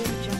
audio